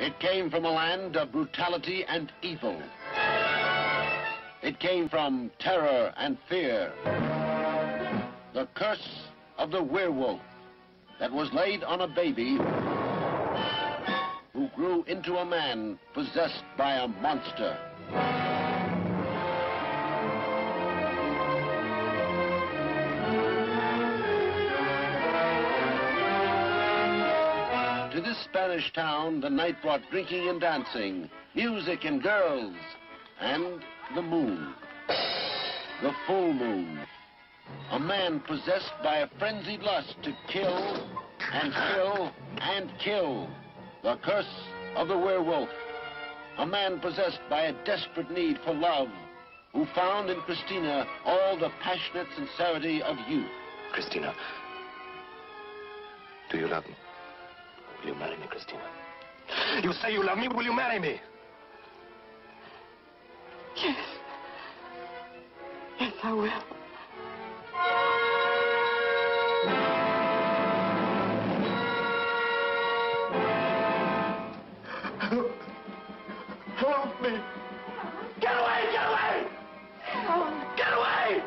It came from a land of brutality and evil. It came from terror and fear. The curse of the werewolf that was laid on a baby who grew into a man possessed by a monster. To this Spanish town, the night brought drinking and dancing, music and girls, and the moon. The full moon. A man possessed by a frenzied lust to kill and kill and kill. The curse of the werewolf. A man possessed by a desperate need for love, who found in Christina all the passionate sincerity of youth. Christina, do you love me? Will you marry me, Christina? You say you love me. Will you marry me? Yes. Yes, I will. Help, Help me! Get away! Get away! Get away!